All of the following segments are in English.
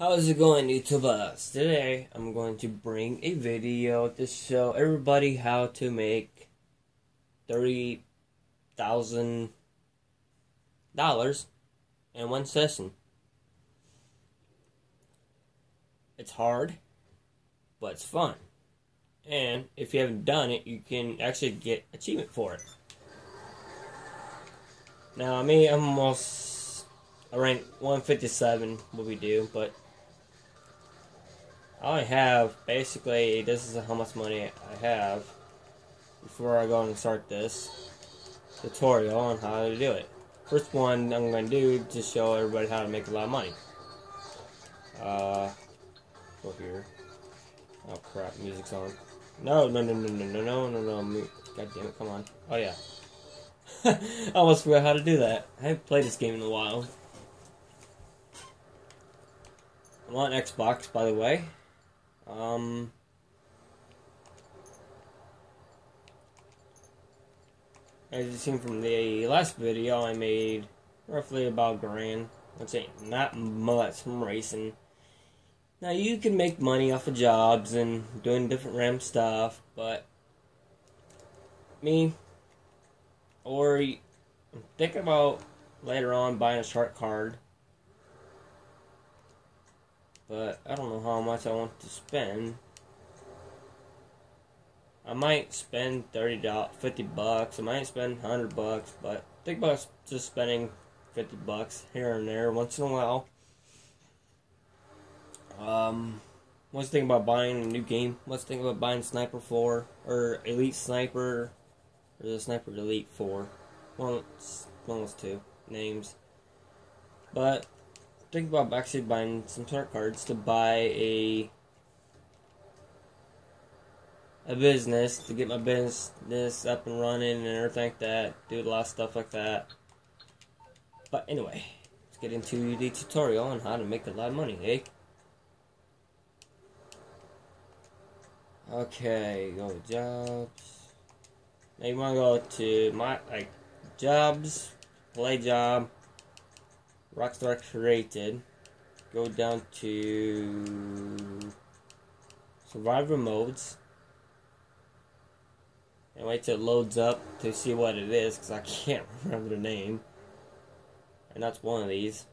How's it going, YouTubers? Uh, today, I'm going to bring a video to show everybody how to make thirty thousand dollars in one session. It's hard, but it's fun. And if you haven't done it, you can actually get achievement for it. Now, me, I'm almost I rank 157 what we do, but I have basically this is how much money I have before I go and start this tutorial on how to do it. First one I'm going to do to show everybody how to make a lot of money. Uh, go here. Oh crap, music's on. No, no, no, no, no, no, no, no, no. God damn it, come on. Oh yeah. I almost forgot how to do that. I haven't played this game in a while. I'm on Xbox, by the way. Um, as you've seen from the last video, I made roughly about grand. Which say not much from racing. Now you can make money off of jobs and doing different RAM stuff, but me, or I'm thinking about later on buying a shark card but I don't know how much I want to spend. I might spend thirty dollars, 50 bucks. I might spend 100 bucks, but think about just spending 50 bucks here and there once in a while. Um, the thing about buying a new game? The thing about buying Sniper 4 or Elite Sniper or the Sniper Elite 4? One, one of those two names. But think about actually buying some shark cards to buy a a business to get my business up and running and everything like that. Do a lot of stuff like that. But anyway, let's get into the tutorial on how to make a lot of money, eh? Okay, go jobs. Now you want to go to my like jobs, play job, Rockstar created. Go down to survivor modes. And wait till it loads up to see what it is because I can't remember the name. And that's one of these.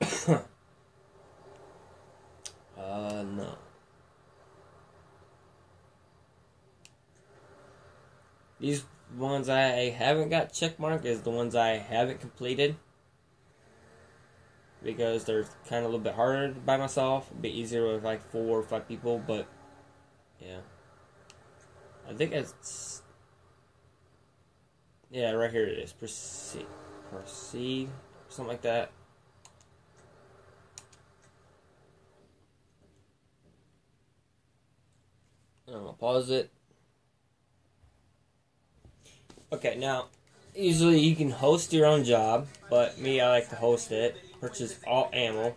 uh, no. These ones I haven't got checkmark is the ones I haven't completed. Because they're kind of a little bit harder by myself. A bit easier with like four or five people, but yeah. I think it's yeah, right here it is. Proceed, proceed, something like that. I'm gonna pause it. Okay, now, usually you can host your own job, but me, I like to host it. Purchase all ammo,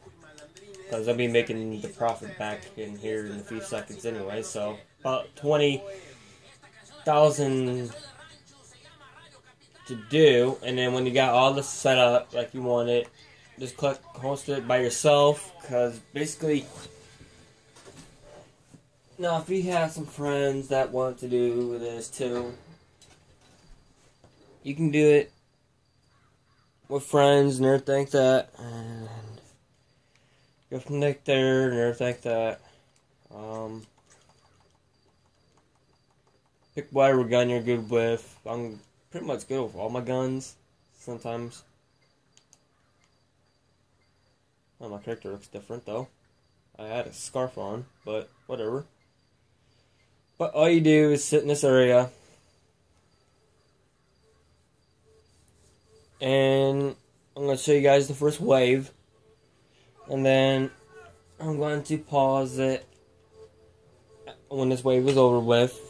because I'll be making the profit back in here in a few seconds anyway. So, about 20,000 to do, and then when you got all this set up like you want it, just click host it by yourself, because basically, now if you have some friends that want to do this too, you can do it with friends and everything like that. And go from there and everything like that. Um, pick whatever gun you're good with. I'm pretty much good with all my guns. Sometimes. Well, my character looks different though. I had a scarf on, but whatever. But all you do is sit in this area and I'm going to show you guys the first wave and then I'm going to pause it when this wave is over with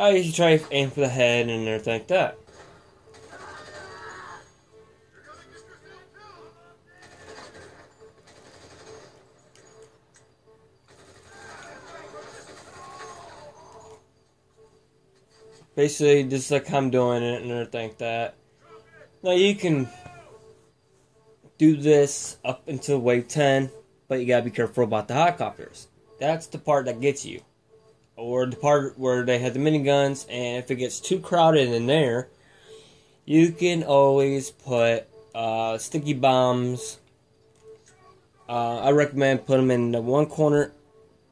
I usually try to aim for the head and everything like that. Basically just like I'm doing it and everything like that. Now you can do this up until wave 10, but you gotta be careful about the helicopters. That's the part that gets you. Or the part where they have the miniguns, and if it gets too crowded in there, you can always put uh, sticky bombs. Uh, I recommend put them in the one corner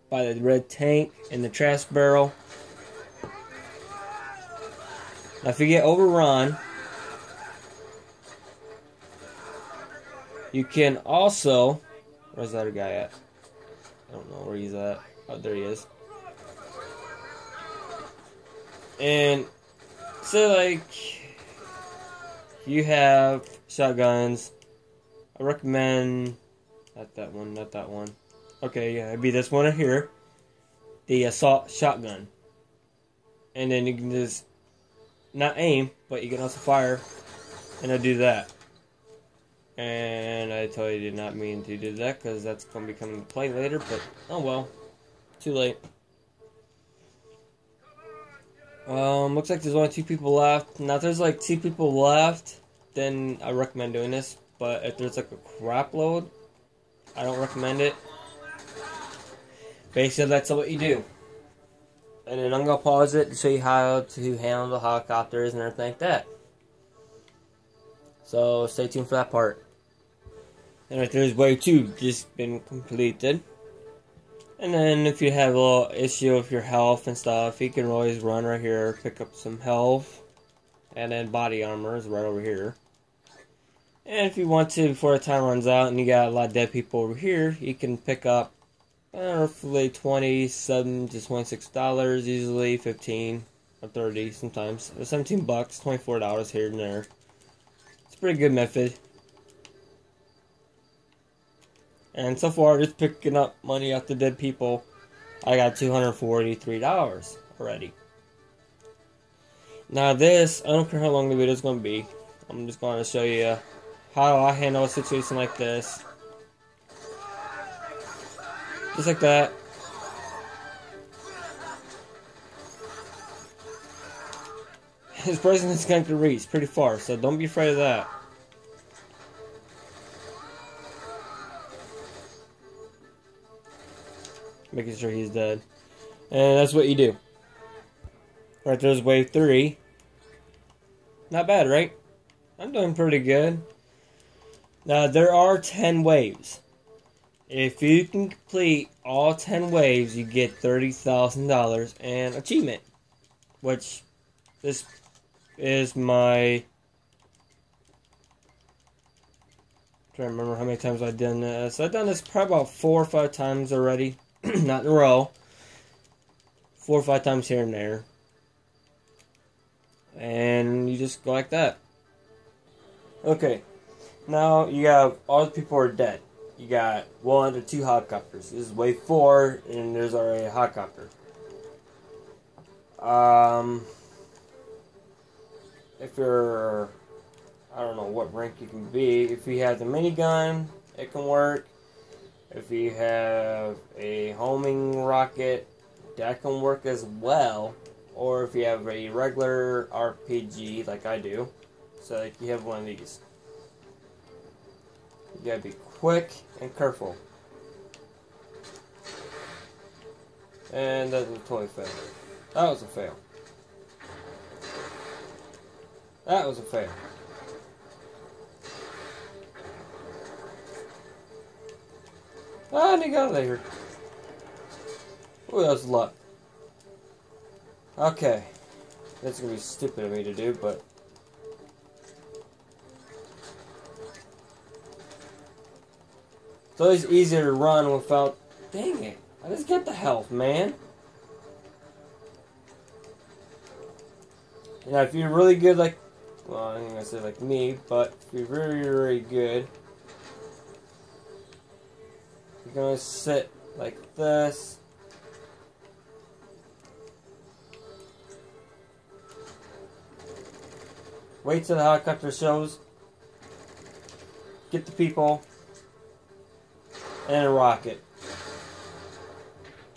by the red tank in the trash barrel. Now, if you get overrun, you can also. Where's that guy at? I don't know where he's at. Oh, there he is. And so, like, you have shotguns. I recommend not that one, not that one. Okay, yeah, it'd be this one here, the assault shotgun, and then you can just not aim, but you can also fire, and I do that. And I totally did not mean to do that because that's going to be coming to play later, but oh well, too late. Um, looks like there's only two people left. Now, if there's like two people left, then I recommend doing this. But if there's like a crap load, I don't recommend it. Basically, that's what you do. And then I'm to pause it to show you how to handle the helicopters and everything like that. So, stay tuned for that part. And if there's wave 2 just been completed. And then if you have a little issue with your health and stuff, you can always run right here, pick up some health. And then body armor is right over here. And if you want to, before the time runs out and you got a lot of dead people over here, you can pick up uh, roughly 27 to 26 dollars, usually 15 or 30 sometimes. 17 bucks, 24 dollars here and there. It's a pretty good method. And so far, just picking up money off the dead people, I got $243 already. Now this, I don't care how long the video is going to be. I'm just going to show you how I handle a situation like this. Just like that. His president's going to reach pretty far, so don't be afraid of that. Making sure he's dead. And that's what you do. Right there's wave three. Not bad, right? I'm doing pretty good. Now, there are 10 waves. If you can complete all 10 waves, you get $30,000 and achievement. Which, this is my. I'm trying to remember how many times I've done this. I've done this probably about four or five times already. Not in a row. Four or five times here and there. And you just go like that. Okay. Now you have all the people are dead. You got one or two helicopters. This is wave four, and there's already a helicopter. Um, if you're, I don't know what rank you can be. If you have the minigun, it can work. If you have a homing rocket, that can work as well. Or if you have a regular RPG, like I do, so like you have one of these. You gotta be quick and careful. And that was a totally fail. That was a fail. That was a fail. Ah, and he got out of here. Oh, that was luck. Okay. That's gonna be stupid of me to do, but It's always easier to run without. Dang it! I just get the health, man. Now, if you're really good, like, well, I'm gonna say like me, but if you're very, very good, you're gonna sit like this. Wait till the helicopter shows. Get the people and a rocket.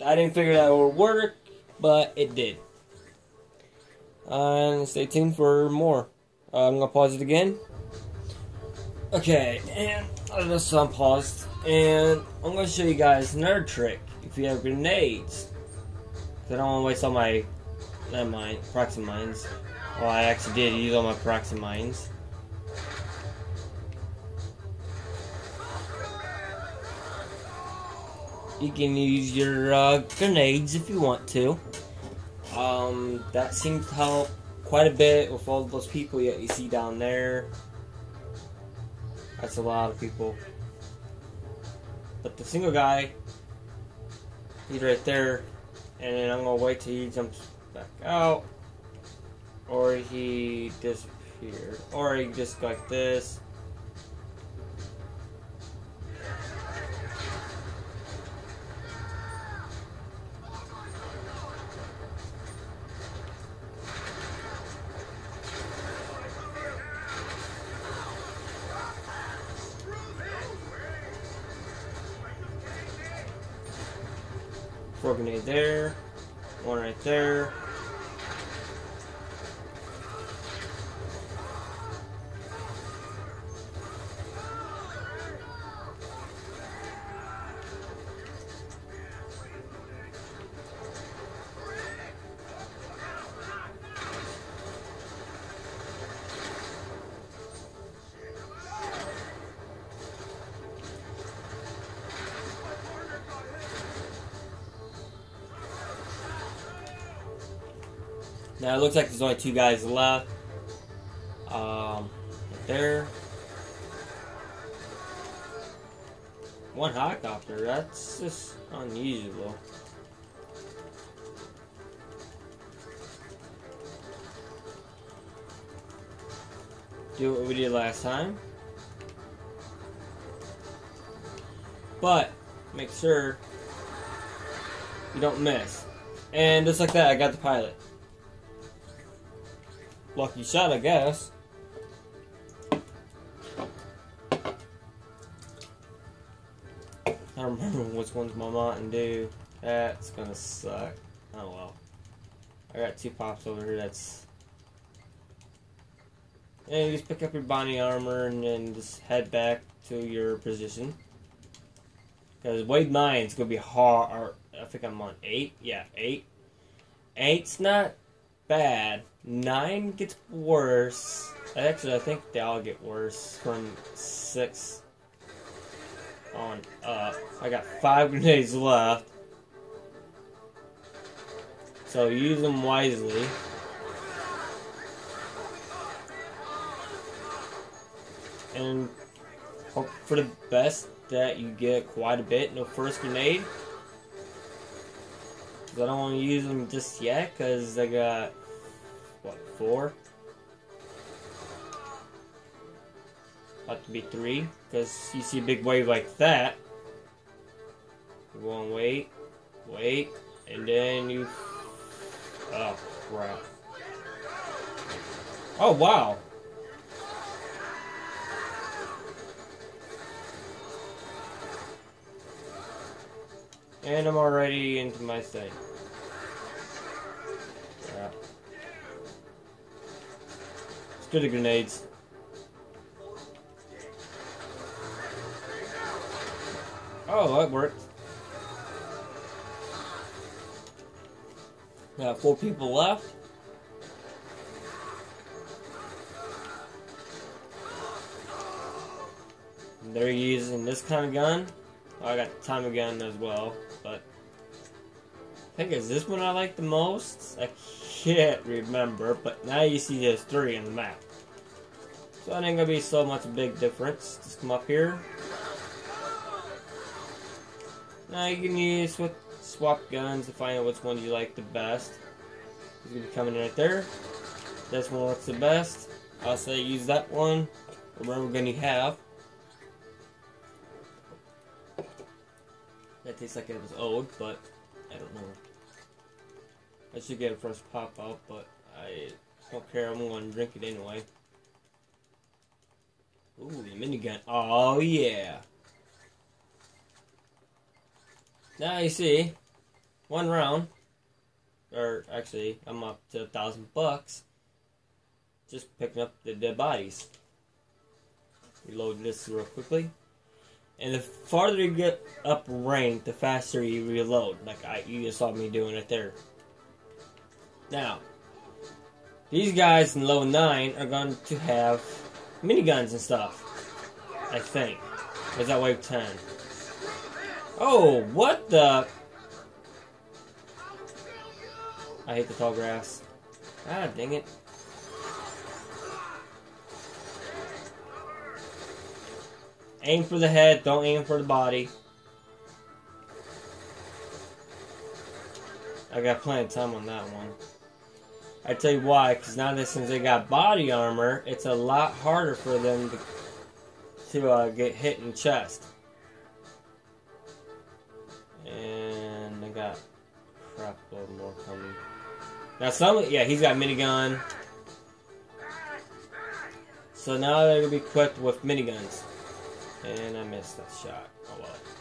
I didn't figure that would work, but it did. and stay tuned for more. Uh, I'm gonna pause it again. Okay, and I just unpaused, and I'm gonna show you guys another trick if you have grenades. Cause I don't want to waste all my, not mine, proxy mines. Well, I actually did use all my proxy You can use your uh, grenades if you want to. Um, that seems to help quite a bit with all those people that you see down there. That's a lot of people. But the single guy, he's right there, and then I'm gonna wait till he jumps back out, or he disappeared, or he just like this. Grenade there. One right there. Now it looks like there's only two guys left. Um, right there. One helicopter. That's just unusual. Do what we did last time. But make sure you don't miss. And just like that, I got the pilot. Lucky shot, I guess. I don't remember which one's my Mountain Dew. That's gonna suck. Oh well. I got two pops over here. That's. And you just pick up your body armor and then just head back to your position. Because wave nine is gonna be hard. I think I'm on eight. Yeah, eight. Eight's not bad. Nine gets worse. Actually, I think they all get worse from six on up. I got five grenades left. So use them wisely. And hope for the best that you get quite a bit. No first grenade. Cause I don't want to use them just yet because I got, four? About to be three because you see a big wave like that. You want to wait, wait, and then you. Oh, crap. Oh, wow. And I'm already into my thing. Do the grenades. Oh, that worked. Got four people left. They're using this kind of gun. Oh, I got the time gun as well, but I think is this one I like the most. I can't remember, but now you see there's three in the map. So it ain't gonna be so much a big difference. Just come up here. Now you can use with swap guns to find out which one you like the best. He's gonna be coming right there. This one looks the best. I'll say use that one. Remember we're gonna have. That tastes like it was old, but I don't know. I should get a fresh pop out, but I don't care. I'm to drink it anyway. Ooh, the minigun. Oh, yeah. Now you see, one round. or actually, I'm up to a thousand bucks. Just picking up the dead bodies. Reload this real quickly. And the farther you get up rank, the faster you reload. Like I, you just saw me doing it there. Now, these guys in level 9 are going to have miniguns and stuff. I think. is that wave 10? Oh, what the? I hate the tall grass. Ah, dang it. Aim for the head, don't aim for the body. I got plenty of time on that one. I tell you why, because now that since they got body armor, it's a lot harder for them to, to uh, get hit in chest. And I got crap load more coming. Now some, yeah, he's got minigun. So now they're gonna be equipped with miniguns. And I missed that shot. Oh well.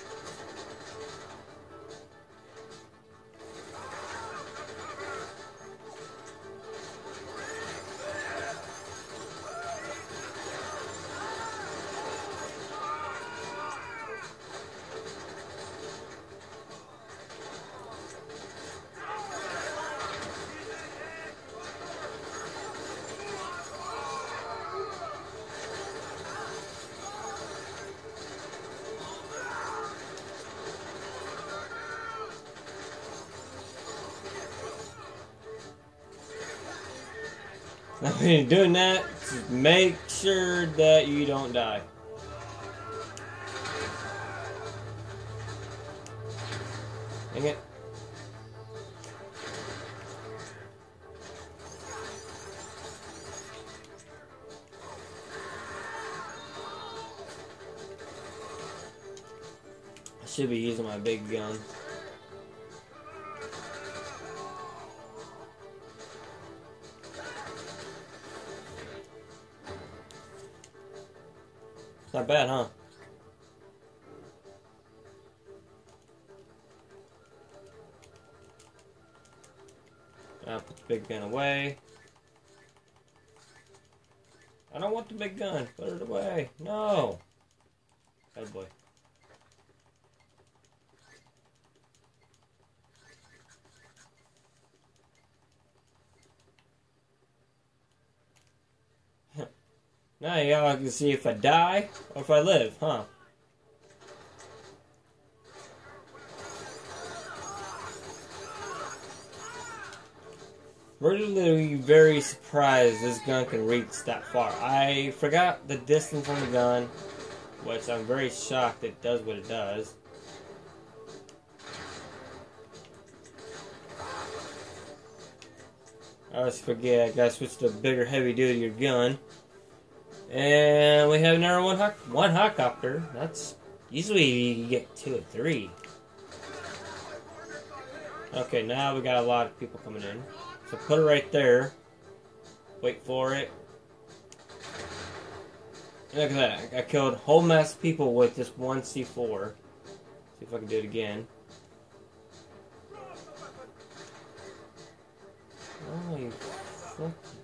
Now, when you're doing that, make sure that you don't die. Dang it. I should be using my big gun. Not bad, huh? I'll put the big gun away. I don't want the big gun. Put it away. No. Bad boy. Y'all can see if I die or if I live, huh? We're very surprised this gun can reach that far. I forgot the distance on the gun, which I'm very shocked it does what it does. I always forget, I gotta switch to a bigger, heavy duty your gun. And we have another one hawk, one helicopter. That's usually you get two or three. Okay, now we got a lot of people coming in. So put it right there. Wait for it. Look at that. I killed whole mess people with just one C4. See if I can do it again. Oh, you fucking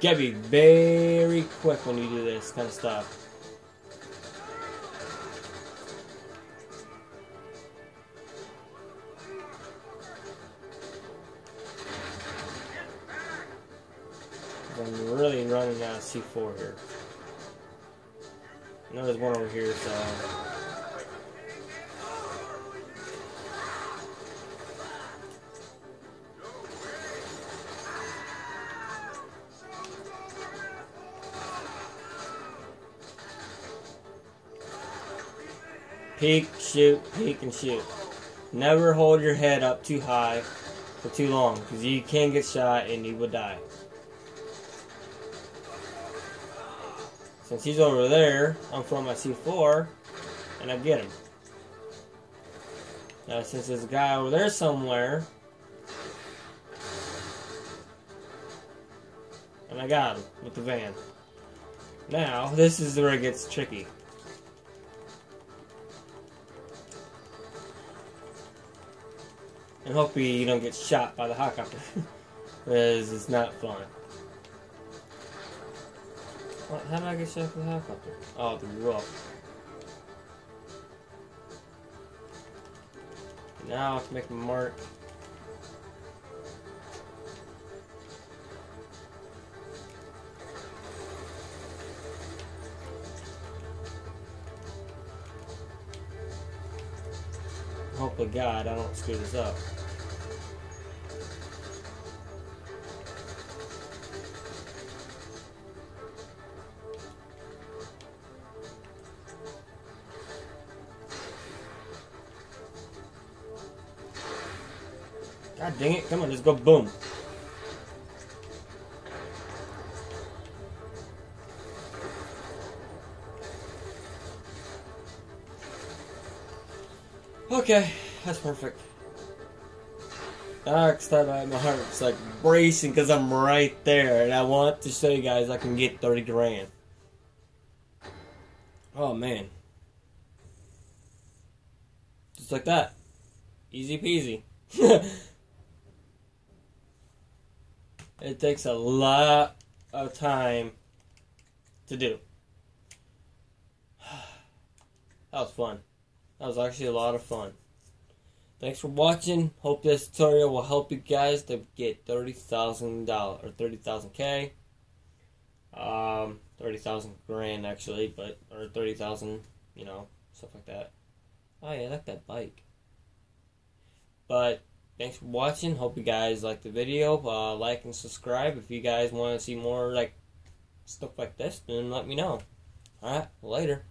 gotta be very quick when you do this kind of stuff. I'm really running out of C4 here. I know there's one over here, so. Peek, shoot, peek, and shoot. Never hold your head up too high for too long, because you can get shot and you will die. Since he's over there, I'm from my C4, and I get him. Now, since there's a guy over there somewhere, and I got him with the van. Now, this is where it gets tricky. And hopefully you don't get shot by the helicopter. Because it's not fun. What, how did I get shot by the helicopter? Oh, the roof. Now I can make a mark. Hopefully God I don't screw this up. God dang it, come on, let's go boom. Okay, that's perfect. Next time my heart's like bracing because I'm right there and I want to show you guys I can get 30 grand. Oh man. Just like that. Easy peasy. it takes a lot of time to do. That was fun. That was actually a lot of fun. Thanks for watching. Hope this tutorial will help you guys to get thirty thousand dollars or thirty thousand K. Um, thirty thousand grand actually, but or thirty thousand, you know, stuff like that. Oh yeah, I like that bike. But thanks for watching. Hope you guys like the video. Uh, like and subscribe if you guys want to see more like stuff like this. Then let me know. All right, later.